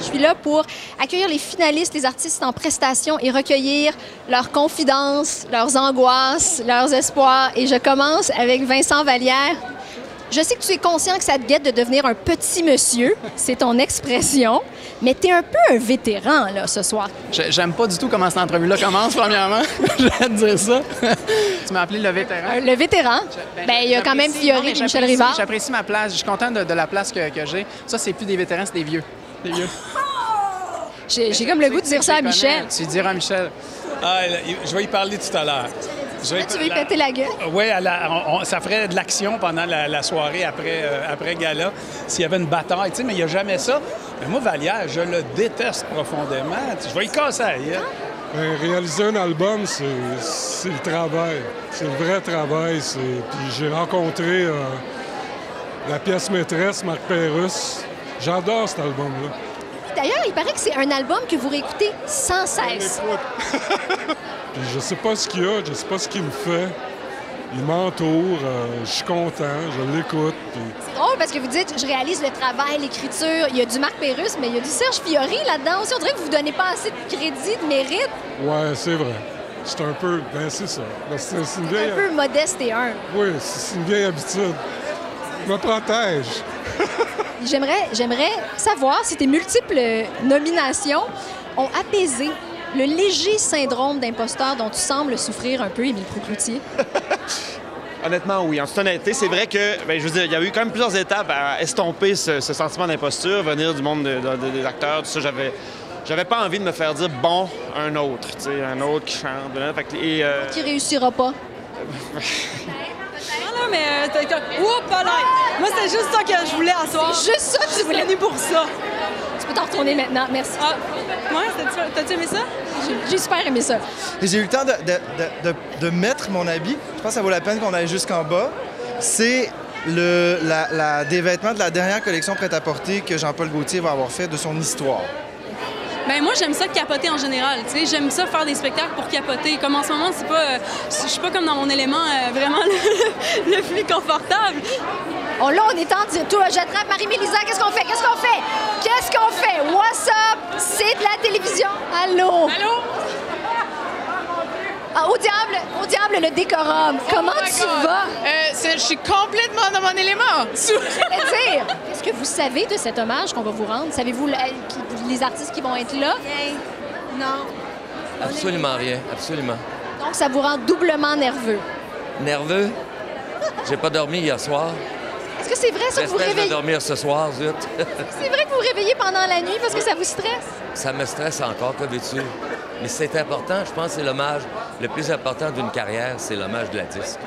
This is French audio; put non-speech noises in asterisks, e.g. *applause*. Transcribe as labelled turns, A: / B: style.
A: Je suis là pour accueillir les finalistes, les artistes en prestation et recueillir leurs confidences, leurs angoisses, leurs espoirs. Et je commence avec Vincent Vallière. Je sais que tu es conscient que ça te guette de devenir un petit monsieur, c'est ton expression, mais tu es un peu un vétéran là, ce soir.
B: J'ai- J'aime pas du tout comment cette entrevue-là commence, premièrement. *laughs* Je vais te dire ça. *laughs* tu m'as appelé le vétéran.
A: Euh, Le vétéran, ben, il y a quand même Fiori et Michel
B: j'apprécie-
A: Rivard.
B: J'apprécie ma place. Je suis content de, de la place que, que j'ai. Ça, c'est plus des vétérans, c'est des vieux. Des vieux.
A: J'ai j'ai comme le goût de dire ça à Michel.
B: Tu diras à Michel.
C: Ah, je vais y parler tout à l'heure. Je vais-
A: Tu veux lui péter la gueule?
C: Oui, ça ferait de l'action pendant la, la soirée après, euh, après gala, s'il y avait une bataille, tu sais, mais il n'y a jamais ça. Mais moi, Vallière, je le déteste profondément. Je vais y casser la gueule.
D: Ben, réaliser un album, c'est le travail. C'est le vrai travail. Puis j'ai rencontré euh, la pièce maîtresse, Marc Pérusse. J'adore cet album-là.
A: D'ailleurs, il paraît que c'est un album que vous réécoutez sans cesse. *laughs*
D: Puis je sais pas ce qu'il y a, je sais pas ce qu'il me fait. Il m'entoure, euh, je suis content, je l'écoute. puis-
A: C'est drôle parce que vous dites, je réalise le travail, l'écriture. Il y a du Marc Pérusse, mais il y a du Serge Fiori là-dedans aussi. On dirait que vous ne donnez pas assez de crédit, de mérite.
D: Ouais, c'est vrai. C'est un peu. Ben, c'est ça. C'est une vieille.
A: Un peu modeste et humble.
D: Oui, c'est c'est une vieille habitude. Je me protège.
A: J'aimerais, j'aimerais savoir si tes multiples nominations ont apaisé le léger syndrome d'imposteur dont tu sembles souffrir un peu, Émile Proucloutier. *laughs*
E: Honnêtement, oui. En toute honnêteté, c'est vrai que, ben, je veux dire, il y a eu quand même plusieurs étapes à estomper ce, ce sentiment d'imposture, venir du monde de- de- des acteurs, tout ça. J'avais, j'avais pas envie de me faire dire bon, un autre, tu sais, un autre qui chante. et, euh,
A: Qui réussira pas? *laughs*
F: Ah non, mais euh. Oups, pas là! Moi, c'est juste ça que je voulais asseoir.
A: C'est juste ça que tu voulais.
F: venu pour ça.
A: Tu peux t'en retourner maintenant. Merci.
F: Ah, ouais, t'as-tu- aimé ça?
A: J'ai, super aimé ça.
G: Et J'ai eu le temps de, de- de- de- de mettre mon habit. Je pense que ça vaut la peine qu'on aille jusqu'en bas. C'est le la, la- des vêtements de la dernière collection prêt-à-porter que Jean-Paul Gaultier va avoir fait de son histoire.
F: Ben moi, j'aime ça capoter en général. Tu sais, j'aime ça faire des spectacles pour capoter. Comme en ce moment, c'est pas. euh, je suis pas comme dans mon élément euh, vraiment *laughs* le, le plus confortable.
A: Oh là, on est en dire. Toi, j'attrape Marie-Mélisa. Qu'est-ce qu'on fait? Qu'est-ce qu'on fait? Qu'est-ce qu'on fait? What's up? C'est de la télévision. Allô?
F: Allô?
A: Ah, au diable, au diable le décorum. Comment tu vas?
H: Euh, je suis complètement dans mon élément.
A: J'allais dire, qu'est-ce que vous savez de cet hommage qu'on va vous rendre? Savez-vous les artistes qui vont être là? Non.
I: Absolument rien, absolument.
A: Donc, ça vous rend doublement nerveux.
I: Nerveux? J'ai pas dormi hier soir.
A: Est-ce que c'est vrai ça que vous réveillez?
I: dormir ce soir, zut. *laughs*
A: C'est vrai que vous vous réveillez pendant la nuit parce que ça vous stresse?
I: Ça me stresse encore, que veux-tu? Mais c'est important, je pense que c'est l'hommage le plus important d'une carrière, c'est l'hommage de la disque.